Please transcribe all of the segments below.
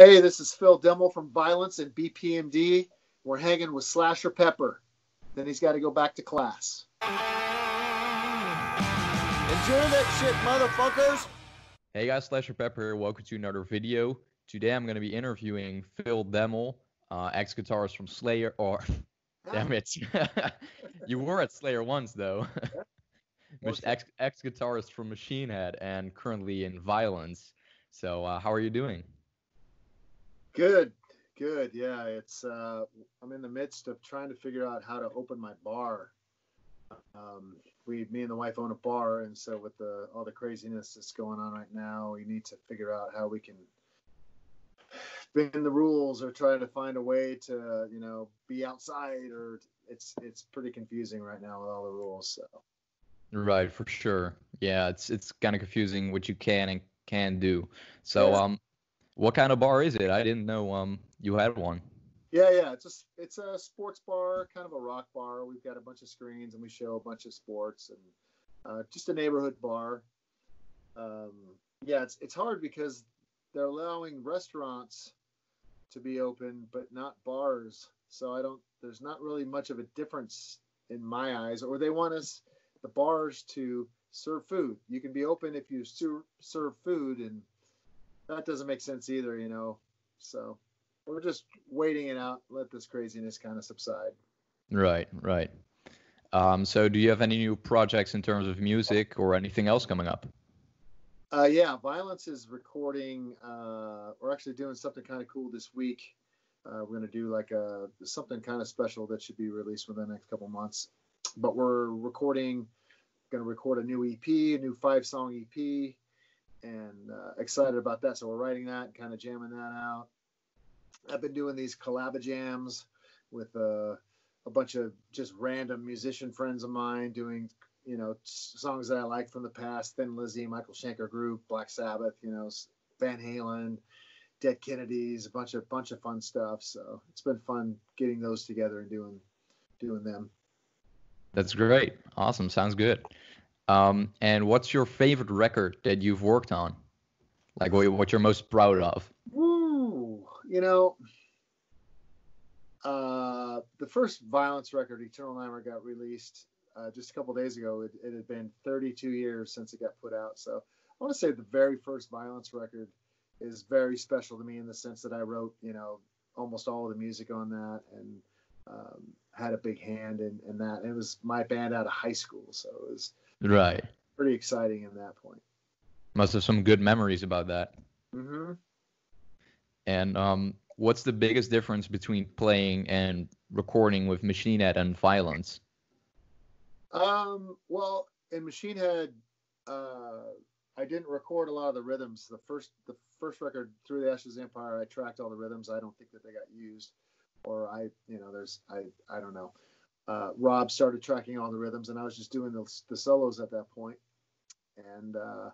Hey, this is Phil Demmel from Vio-lence and BPMD. We're hanging with Slasher Pepper. Then he's got to go back to class. Enjoy that shit, motherfuckers. Hey guys, Slasher Pepper here. Welcome to another video. Today I'm going to be interviewing Phil Demmel, uh, ex-guitarist from Slayer. Or, damn it, you were at Slayer once though. Mach- ex ex-guitarist from Machine Head and currently in Vio-lence. So uh, how are you doing? Good, good. Yeah, it's uh, I'm in the midst of trying to figure out how to open my bar. Um, we, me and the wife own a bar, and so with the all the craziness that's going on right now, we need to figure out how we can bend the rules or try to find a way to, you know, be outside. Or it's it's pretty confusing right now with all the rules. So. Right, for sure. Yeah, it's it's kind of confusing what you can and can do. So, um, what kind of bar is it? I didn't know um you had one. Yeah, yeah. It's s- it's a sports bar, kind of a rock bar. We've got a bunch of screens and we show a bunch of sports and uh, just a neighborhood bar. Um, yeah, it's it's hard because they're allowing restaurants to be open, but not bars. So I don't. There's not really much of a difference in my eyes. Or they want us the bars to serve food. You can be open if you ser- serve food, and that doesn't make sense either. You know. So we're just waiting it out, let this craziness kind of subside. Right, right. Um, so do you have any new projects in terms of music or anything else coming up? Uh, yeah, Vio-lence is recording. Uh, we're actually doing something kind of cool this week. Uh, we're gonna do like a something kind of special that should be released within the next couple months. But we're recording, gonna record a new EP, a new five song EP, and uh, excited about that. So we're writing that, kind of jamming that out. I've been doing these collab jams with uh, a bunch of just random musician friends of mine doing you know songs that I like from the past. Thin Lizzy, Michael Schenker Group, Black Sabbath, you know, Van Halen, Dead Kennedys, a bunch of bunch of fun stuff. So it's been fun getting those together and doing doing them. That's great. Awesome. Sounds good. Um, and what's your favorite record that you've worked on? Like what, what you're most proud of? Woo! You know, uh, the first Vio-lence record, Eternal Nightmare, got released uh, just a couple days ago. It, it had been 32 years since it got put out. So I want to say the very first Vio-lence record is very special to me in the sense that I wrote, you know, almost all of the music on that and um, had a big hand in, in that. And it was my band out of high school. So it was Right. pretty exciting in that point. Must have some good memories about that. Mm-hmm. And um, what's the biggest difference between playing and recording with Machine Head and Vio-lence? Um, well, in Machine Head, uh, I didn't record a lot of the rhythms. The first, the first record, Through the Ashes Empire, I tracked all the rhythms. I don't think that they got used, or I, you know, there's, I, I don't know. Uh, Rob started tracking all the rhythms, and I was just doing the, the solos at that point. And uh,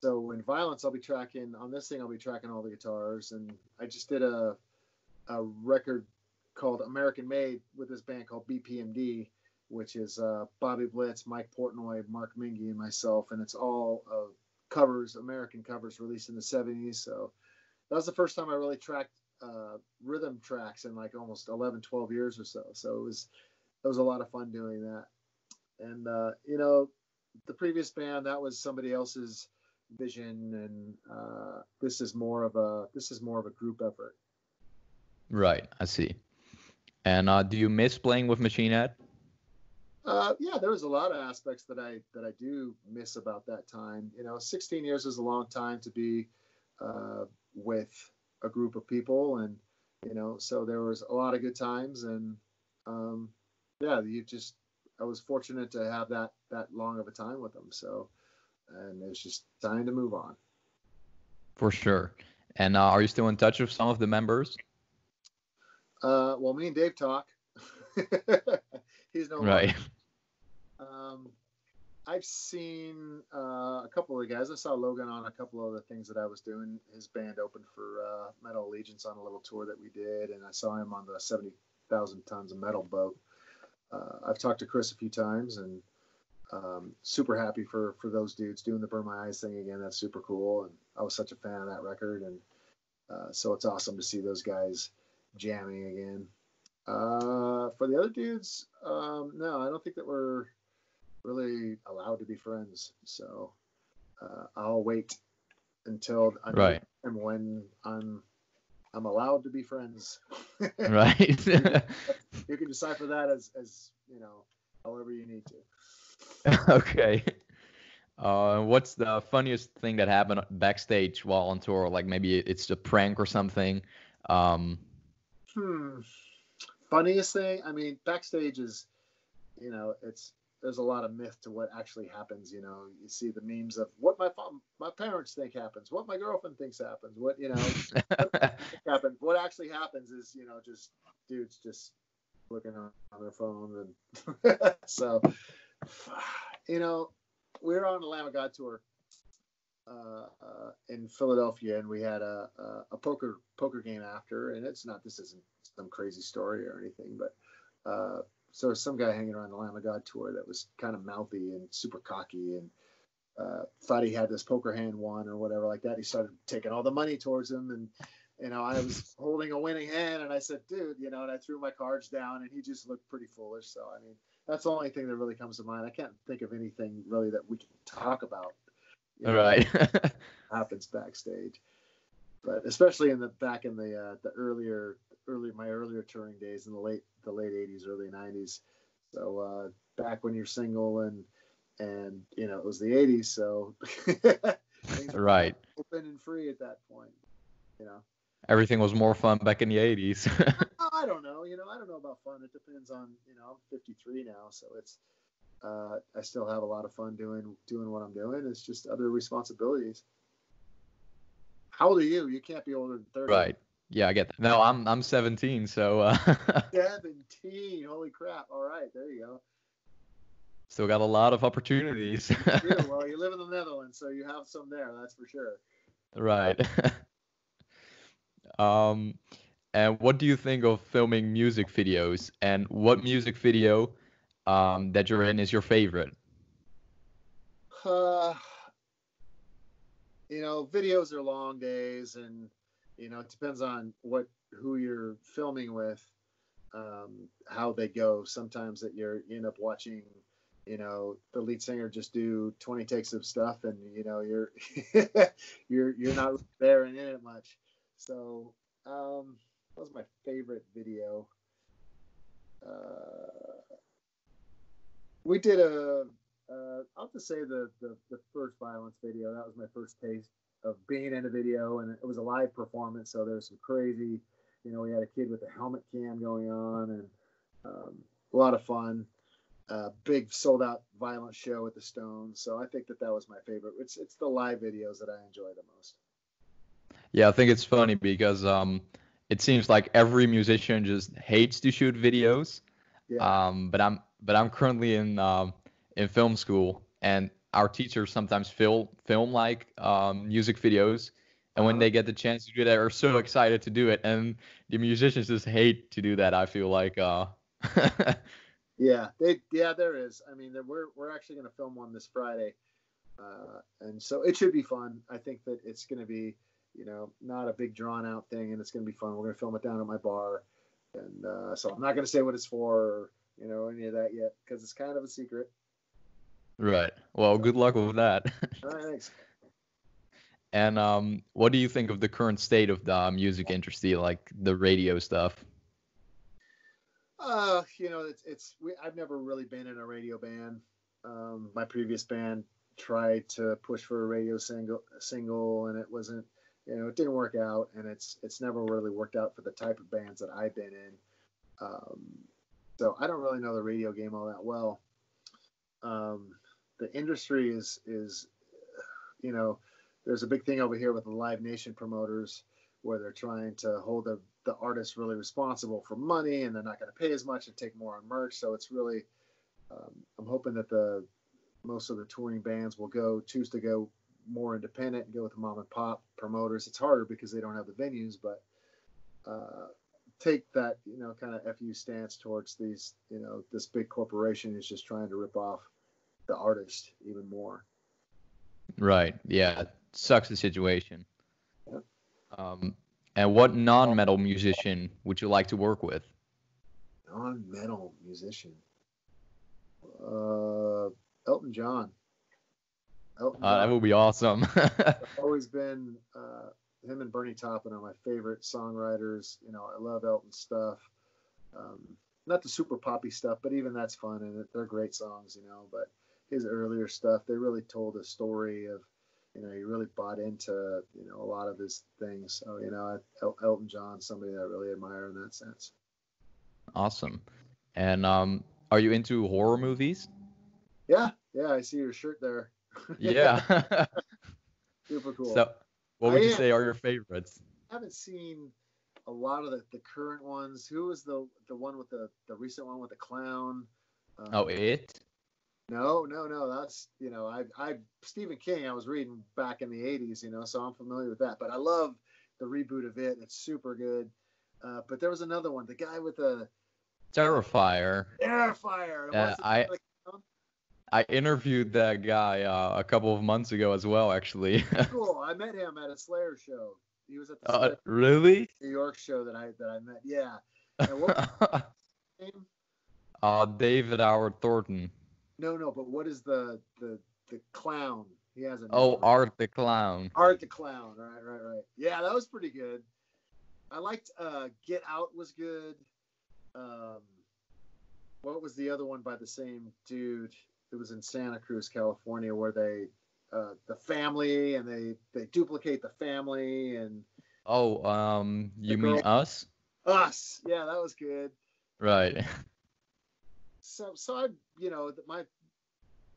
so in Vio-lence, I'll be tracking on this thing. I'll be tracking all the guitars, and I just did a, a record called American Made with this band called BPMD which is uh, Bobby Blitz, Mike Portnoy, Mark Menghi, and myself, and it's all uh, covers, American covers released in the '70s. So that was the first time I really tracked uh, rhythm tracks in like almost 11, 12 years or so. So it was it was a lot of fun doing that. And uh, you know, the previous band that was somebody else's vision, and uh, this is more of a this is more of a group effort. Right, I see. And uh, do you miss playing with Machine Head? Uh, yeah, there was a lot of aspects that I that I do miss about that time. You know, 16 years is a long time to be uh, with a group of people, and you know, so there was a lot of good times, and um, yeah, you just I was fortunate to have that that long of a time with them. So, and it's just time to move on. For sure. And uh, are you still in touch with some of the members? Uh, well, me and Dave talk. He's no longer Right. Um, I've seen uh, a couple of the guys. I saw Logan on a couple of the things that I was doing. His band opened for uh, Metal Allegiance on a little tour that we did, and I saw him on the 70,000 tons of metal boat. Uh, I've talked to Chris a few times, and um, super happy for for those dudes doing the Burn My Eyes thing again. That's super cool, and I was such a fan of that record. And Uh, so it's awesome to see those guys jamming again. Uh, for the other dudes, um, no, I don't think that we're really allowed to be friends. So uh, I'll wait until I Right. and when I'm I'm allowed to be friends. Right. you can decipher that as as you know however you need to. okay. Uh, what's the funniest thing that happened backstage while on tour? Like maybe it's a prank or something. Um, Hmm. Funniest thing, I mean, backstage is, you know, it's there's a lot of myth to what actually happens. You know, you see the memes of what my my parents think happens, what my girlfriend thinks happens, what you know happens. What actually happens is, you know, just dudes just looking on, on their phone and so, you know, we were on the Lamb of God tour uh, uh, in Philadelphia, and we had a, a, a poker poker game after. And it's not this isn't some crazy story or anything, but uh, so some guy hanging around the Lamb of God tour that was kind of mouthy and super cocky and uh, thought he had this poker hand won or whatever like that. He started taking all the money towards him, and you know I was holding a winning hand, and I said, "Dude," you know, and I threw my cards down, and he just looked pretty foolish. So I mean, that's the only thing that really comes to mind. I can't think of anything really that we can talk about. you know, right. happens backstage. But especially in the back in the uh, the earlier early my earlier touring days in the late the late eighties, early nineties. So uh, back when you're single and and you know it was the eighties, so right. open and free at that point. You know, Everything was more fun back in the 80s. I don't know. You know, I don't know about fun. It depends on you know. I'm 53 now, so it's uh, I still have a lot of fun doing doing what I'm doing. It's just other responsibilities. How old are you? You can't be older than 30. right. Yeah, I get that. No, I'm I'm 17, so uh, 17. Holy crap. All right. There you go. still got a lot of opportunities. Yeah, well, you live in the Netherlands, so you have some there. That's for sure. right. um, and what do you think of filming music videos? And what music video um, that you're in is your favorite? Uh, you know, videos are long days, and you know, it depends on what who you're filming with, um, how they go. Sometimes that you're you end up watching, you know, the lead singer just do 20 takes of stuff, and you know, you're you're you're not there and in it much. So, um, that was my favorite video. Uh, we did a uh, I'll just say the, the the first Vio-lence video. That was my first taste of being in a video, and it was a live performance. So there's some crazy, you know, we had a kid with a helmet cam going on, and um, a lot of fun. Uh, big sold out violent show at the Stones. So I think that that was my favorite. It's it's the live videos that I enjoy the most. Yeah, I think it's funny because um, it seems like every musician just hates to shoot videos. Yeah. Um, but I'm but I'm currently in um, in film school, and our teachers sometimes film film like um, music videos, and when Uh-huh. they get the chance to do that, are so excited to do it, and the musicians just hate to do that. I feel like. Uh, Yeah, they yeah there is. I mean, we're we're actually going to film one this Friday, uh, and so it should be fun. I think that it's going to be, you know, not a big drawn out thing, and it's going to be fun. We're going to film it down at my bar, and uh, so I'm not going to say what it's for, or, you know, any of that yet, because it's kind of a secret. Right. Well, good luck with that. All right, thanks. and um, what do you think of the current state of the music industry, like the radio stuff? Uh, you know, it's it's we, I've never really been in a radio band. Um, my previous band tried to push for a radio single single, and it wasn't, you know, it didn't work out, and it's it's never really worked out for the type of bands that I've been in. Um, so I don't really know the radio game all that well. Um, the industry is is, you know, there's a big thing over here with the Live Nation promoters where they're trying to hold the, the artists really responsible for money and they're not going to pay as much and take more on merch. So it's really, um, I'm hoping that the most of the touring bands will go choose to go more independent and go with the mom and pop promoters. It's harder because they don't have the venues, but uh, take that you know kind of fu stance towards these you know this big corporation is just trying to rip off the artist even more. Right. Yeah. Sucks the situation. Yep. Um, And what non-metal musician would you like to work with? Non-metal musician. Uh, Elton John. Elton uh, that would be awesome. always been uh, him and Bernie Taupin are my favorite songwriters. You know, I love Elton stuff. Um, not the super poppy stuff, but even that's fun and they're great songs. You know, but his earlier stuff, they really told a story of, you know, he really bought into, you know, a lot of his things. So, you know, El- Elton John, somebody that I really admire in that sense. Awesome. And um, are you into horror movies? Yeah, yeah, I see your shirt there. yeah. Super cool. So, what would I you say are your favorites? I haven't seen a lot of the, the current ones. Who was the the one with the the recent one with the clown? Um, oh, it. No, no, no. That's you know, I I Stephen King. I was reading back in the '80s, you know, so I'm familiar with that. But I love the reboot of it. It's super good. Uh, but there was another one, the guy with the Terrifier. Terrifier. Yeah, I I interviewed that guy uh, a couple of months ago as well, actually. cool. I met him at a Slayer show. He was at the uh, really New York show that I that I met. Yeah. And what name? Uh, David Howard Thornton. No, no, but what is the the the clown? He has a Oh, Art the Clown. Art the Clown. Right, right, right. Yeah, that was pretty good. I liked uh, Get Out was good. Um, what was the other one by the same dude? It was in Santa Cruz, California, where they uh, the family and they they duplicate the family and. Oh, um, you mean us? Us, yeah, that was good. Right. so so I you know my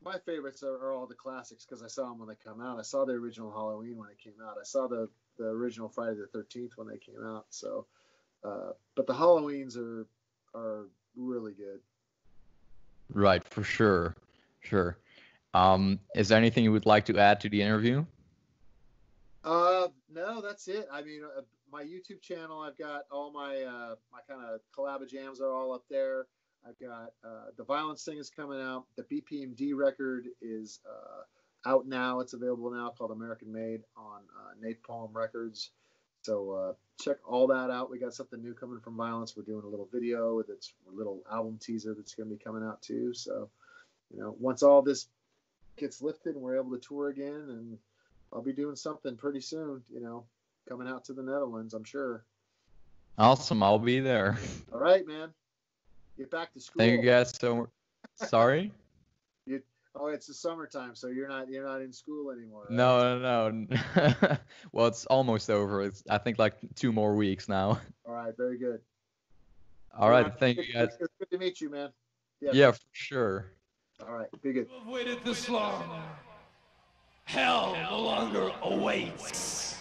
my favorites are, are all the classics because I saw them when they come out. I saw the original Halloween when it came out. I saw the the original Friday the Thirteenth when they came out. So, uh, but the Halloweens are are really good. Right, for sure, sure. Um, is there anything you would like to add to the interview? Uh, no, that's it. I mean, uh, my YouTube channel, I've got all my uh, my kind of collab jams are all up there. I've got uh, the Vio-lence thing is coming out. The BPMD record is uh, out now. It's available now, called American Made on uh, Napalm Records. So uh, check all that out. We got something new coming from Vio-lence. We're doing a little video that's a little album teaser that's going to be coming out too. So, you know, once all this gets lifted and we're able to tour again, and I'll be doing something pretty soon. You know, coming out to the Netherlands, I'm sure. Awesome. I'll be there. All right, man. Get back to school. Thank you guys so. Sorry. you, oh, it's the summertime, so you're not you're not in school anymore. Right? No, no, no. well, it's almost over. It's I think like two more weeks now. All right, very good. All right, right thank you guys. It's good to meet you, man. Yeah, yeah for sure. All right, be good. I've waited this long. Hell no longer awaits.